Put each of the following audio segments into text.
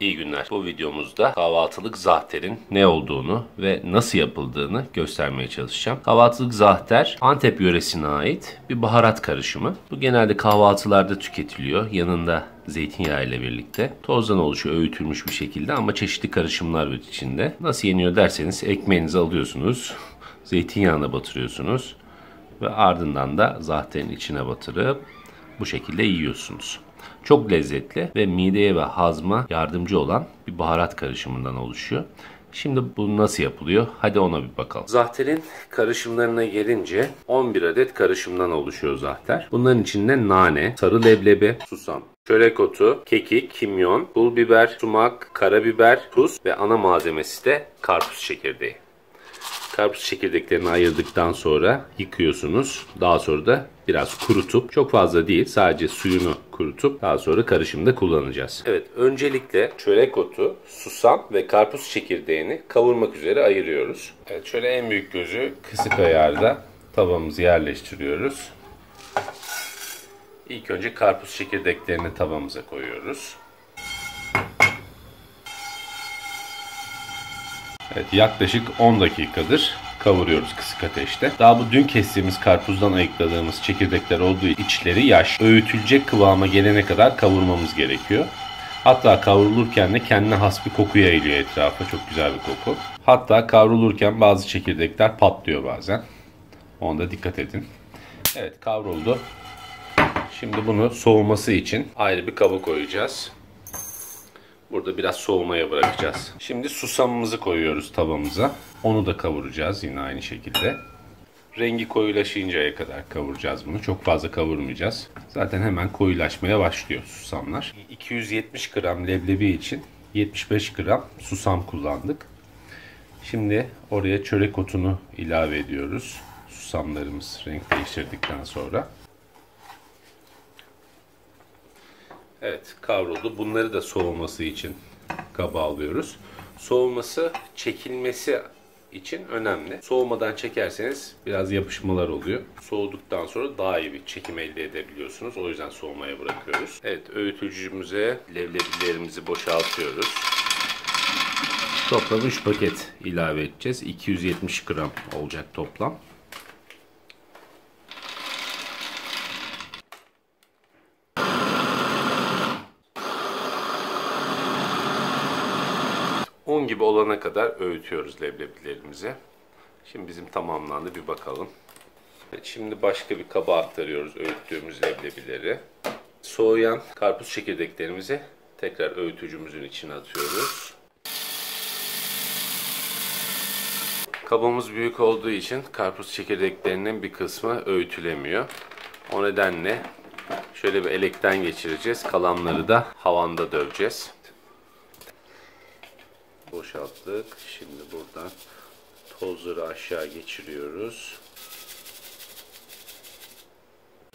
İyi günler. Bu videomuzda kahvaltılık zahterin ne olduğunu ve nasıl yapıldığını göstermeye çalışacağım. Kahvaltılık zahter Antep yöresine ait bir baharat karışımı. Bu genelde kahvaltılarda tüketiliyor. Yanında zeytinyağı ile birlikte. Tozdan oluşuyor öğütülmüş bir şekilde ama çeşitli karışımlar var içinde. Nasıl yeniyor derseniz ekmeğinizi alıyorsunuz. Zeytinyağına batırıyorsunuz. Ve ardından da zahterin içine batırıp bu şekilde yiyorsunuz. Çok lezzetli ve mideye ve hazma yardımcı olan bir baharat karışımından oluşuyor. Şimdi bu nasıl yapılıyor? Hadi ona bir bakalım. Zahter'in karışımlarına gelince 11 adet karışımdan oluşuyor zahter. Bunların içinde nane, sarı leblebi, susam, çörek otu, kekik, kimyon, pul biber, sumak, karabiber, tuz ve ana malzemesi de karpuz çekirdeği. Karpuz çekirdeklerini ayırdıktan sonra yıkıyorsunuz. Daha sonra da biraz kurutup çok fazla değil sadece suyunu kurutup daha sonra karışımda kullanacağız. Evet öncelikle çörek otu, susam ve karpuz çekirdeğini kavurmak üzere ayırıyoruz. Evet şöyle en büyük gözü kısık ayarda tavamızı yerleştiriyoruz. İlk önce karpuz çekirdeklerini tavamıza koyuyoruz. Evet, yaklaşık 10 dakikadır kavuruyoruz kısık ateşte. Daha bu dün kestiğimiz karpuzdan ayıkladığımız çekirdekler olduğu içleri yaş. Öğütülecek kıvama gelene kadar kavurmamız gerekiyor. Hatta kavrulurken de kendine has bir koku yayılıyor etrafa. Çok güzel bir koku. Hatta kavrulurken bazı çekirdekler patlıyor bazen. Onda dikkat edin. Evet kavruldu. Şimdi bunu soğuması için ayrı bir kaba koyacağız. Burada biraz soğumaya bırakacağız. Şimdi susamımızı koyuyoruz tavamıza. Onu da kavuracağız yine aynı şekilde. Rengi koyulaşıncaya kadar kavuracağız bunu. Çok fazla kavurmayacağız. Zaten hemen koyulaşmaya başlıyor susamlar. 270 gram leblebi için 75 gram susam kullandık. Şimdi oraya çörek otunu ilave ediyoruz. Susamlarımız renk değiştirdikten sonra. Evet kavruldu. Bunları da soğuması için kaba alıyoruz. Soğuması, çekilmesi için önemli. Soğumadan çekerseniz biraz yapışmalar oluyor. Soğuduktan sonra daha iyi bir çekim elde edebiliyorsunuz. O yüzden soğumaya bırakıyoruz. Evet öğütücümüze leblebilerimizi boşaltıyoruz. Toplam 3 paket ilave edeceğiz. 270 gram olacak toplam. 10 gibi olana kadar öğütüyoruz leblebilerimizi. Şimdi bizim tamamlandı bir bakalım. Şimdi başka bir kaba aktarıyoruz öğüttüğümüz leblebileri. Soğuyan karpuz çekirdeklerimizi tekrar öğütücümüzün içine atıyoruz. Kabımız büyük olduğu için karpuz çekirdeklerinin bir kısmı öğütülemiyor. O nedenle şöyle bir elekten geçireceğiz. Kalanları da havanda döveceğiz boşalttık. Şimdi buradan tozları aşağı geçiriyoruz.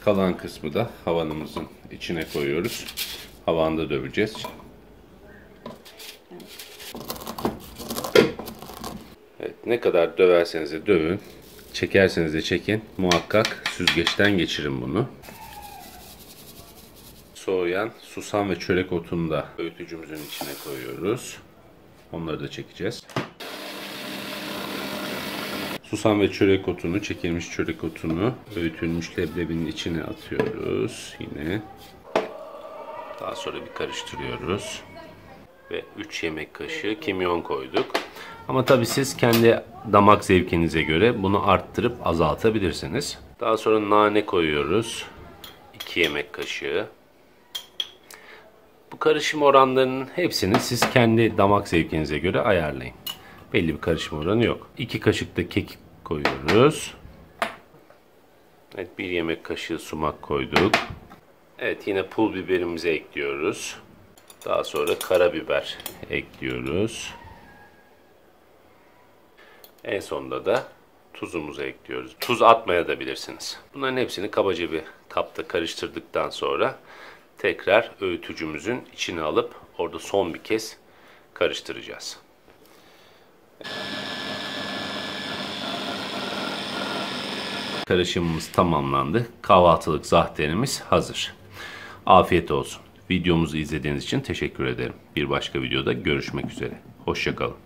Kalan kısmı da havanımızın içine koyuyoruz. Havanda döveceğiz. Evet, ne kadar döverseniz de dövün. Çekerseniz de çekin. Muhakkak süzgeçten geçirin bunu. Soğuyan susam ve çörek otunu da öğütücümüzün içine koyuyoruz. Onları da çekeceğiz. Susam ve çörek otunu, çekilmiş çörek otunu öğütülmüş leblebinin içine atıyoruz. Yine daha sonra bir karıştırıyoruz. Ve 3 yemek kaşığı kimyon koyduk. Ama tabii siz kendi damak zevkinize göre bunu arttırıp azaltabilirsiniz. Daha sonra nane koyuyoruz. 2 yemek kaşığı. Bu karışım oranlarının hepsini siz kendi damak zevkinize göre ayarlayın. Belli bir karışım oranı yok. 2 kaşık da kekik koyuyoruz. Evet bir yemek kaşığı sumak koyduk. Evet yine pul biberimizi ekliyoruz. Daha sonra karabiber ekliyoruz. En sonunda da tuzumuzu ekliyoruz. Tuz atmaya da bilirsiniz. Bunların hepsini kabaca bir kapta karıştırdıktan sonra tekrar öğütücümüzün içine alıp orada son bir kez karıştıracağız. Karışımımız tamamlandı. Kahvaltılık zahterimiz hazır. Afiyet olsun. Videomuzu izlediğiniz için teşekkür ederim. Bir başka videoda görüşmek üzere. Hoşçakalın.